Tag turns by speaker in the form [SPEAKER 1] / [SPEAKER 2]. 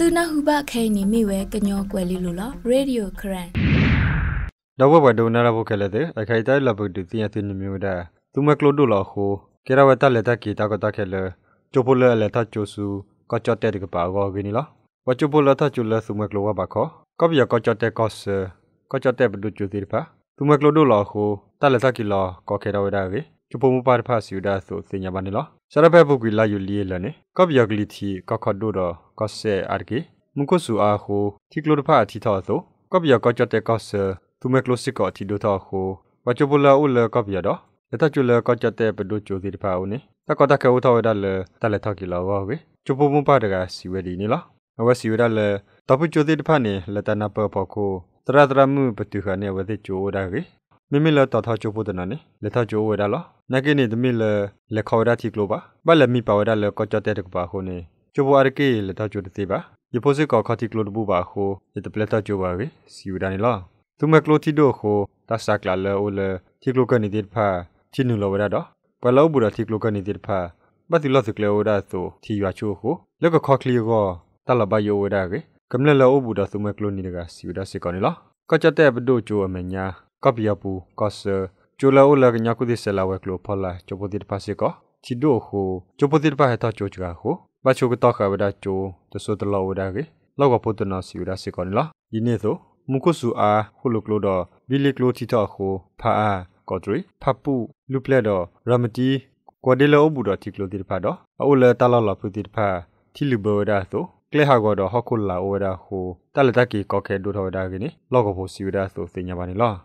[SPEAKER 1] သူနာဟုဘခဲနေမိဝဲကညောကွယ်လီလိုလားရေဒီယိုခရန်
[SPEAKER 2] တော့ဘဘဒိုနာရဘခဲလေတဲ့အခိုင်တိုင်လဘဒူတီယတင်မျိုးဒါသူမကလိုဒိုလာခိုကေရဝတလက်တကီတာကတခဲလေချိုပိုလေလက်တချိုဆူကချတ်တဲ့ကပါဂောဂီနီလားဝချိုပိုလတချူလသူမကလိုဝဘခောကဘယကချတ်တဲ့ကော့စကချတ်တဲ့ဘဒူချူတီဖာသူမကလိုဒိုလာခိုတလက်တကီလာကောခဲရဝဒါ ကေချိုပိုမပါဖာစီူဒါဆိုစညာပါနီလားစရဘဘကွီလာယူလီလနေကဘယကလီတီကခဒိုဒကော့ဆေအာကေမုကဆူအာခိုတီကလိုတဖာတီထောသောကဘယကချတ်တဲ့ကော့စသူမကလိုစစ်ကောတီဒိုထောခိုဝချိုပိုလာဦးလကဘယတော့လက်တချူလကကြတဲ့ဘဒုချိုစီတဖာဦးနေတကတကေဦးထော်ဒါလေတလက်ထော်ကီလောဝေချိုပူမပါတကစီဝဒီနီလားအဝစီဝဒါလေတပူချိုစီတဖာနေလက်တနာပပကိုတရတရမှုပတူခနဲ့ဝတိချိုဒါကေ မိမိလတထချိုပူတနာနေလက်ထချိုဝဒါလားနကေနေတမိလလက်ခေါ်ဒါတီကလိုပါဘလမီပါဝဒါလေကကြတဲ့တကပါခုနေချိုပူအရကေလက်ထချိုတတိပါယပိုစစ်ကောခတိကလိုတပူပါခုယတပလက်ထချိုပါကေစီဝဒါနေလားသူမကလိုတီဒိုခိုတဆာကလာလေအိုလေတီကလိုကနေတိဖာချိနူလောဝရတော့ပလောဘူရတိကလိုကနေတိဖာဘတ်တီလောစကလေဝရဆိုတီရွာချိုကိုလက်ကခေါကလီကိုတလဘယောဝရကေကမ္လလောဘူဒသုမကလိုနီကစီဝဒစေကောနီလောကချတဲ့ဘဒိုချိုအမညာ ကပီယပူကောဆာကျိုလောလကညာကုဒီဆလာဝဲကလိုဖလာချိုပိုတိဖာစေကောချီဒိုခိုချိုပိုတိဖာဟတာချိုချာခိုဘချိုကတော့ခဝဒချိုတဆိုတလောဝဒကေလောကပုတနာစီဝဒစေကောနီလောယင်းနေသောမုကုဆူအားခုလုကလိုတော့ဘီလီကလိုတီတော့ခိုဖာအားကောဒရီဖပူလူပလက်တော့ရမတီကွာဒီလောဘူတော့တီကလိုတီဖာတော့အိုလေတလောလပူတီဖာတီလူဘောဒါဆိုကလေဟာကောတော့ဟောက်ခုလာအိုဒါဟိုတလတကီကောခဲဒိုထော်ဒါကိနီလောကဖို့စီဝဒါဆိုစင်ညာပါနီလား